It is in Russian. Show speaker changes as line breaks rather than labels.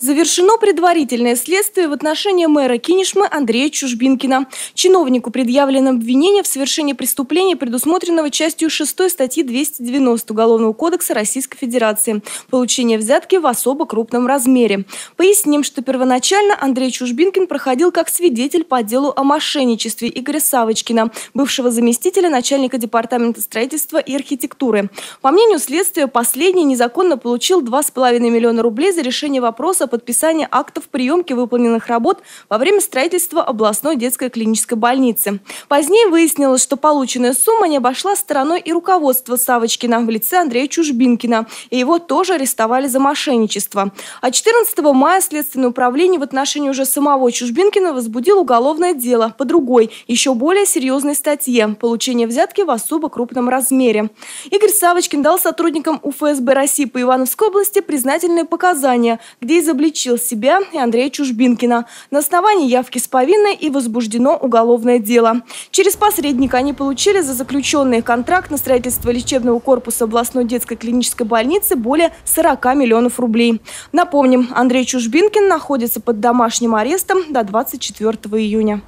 Завершено предварительное следствие в отношении мэра Кинешмы Андрея Чужбинкина. Чиновнику предъявлено обвинение в совершении преступления, предусмотренного частью 6 статьи 290 Уголовного кодекса Российской Федерации – получение взятки в особо крупном размере. Поясним, что первоначально Андрей Чужбинкин проходил как свидетель по делу о мошенничестве Игоря Савочкина, бывшего заместителя начальника Департамента строительства и архитектуры. По мнению следствия, последний незаконно получил 2,5 миллиона рублей за решение вопроса подписания актов приемки выполненных работ во время строительства областной детской клинической больницы. Позднее выяснилось, что полученная сумма не обошла стороной и руководство Савочкина в лице Андрея Чужбинкина, и его тоже арестовали за мошенничество. А 14 мая Следственное управление в отношении уже самого Чужбинкина возбудило уголовное дело по другой, еще более серьезной статье – получение взятки в особо крупном размере. Игорь Савочкин дал сотрудникам УФСБ России по Ивановской области признательные показания, где изобразил изобличил себя и Андрея Чужбинкина. На основании явки с повинной и возбуждено уголовное дело. Через посредника они получили за заключенный контракт на строительство лечебного корпуса областной детской клинической больницы более 40 миллионов рублей. Напомним, Андрей Чужбинкин находится под домашним арестом до 24 июня.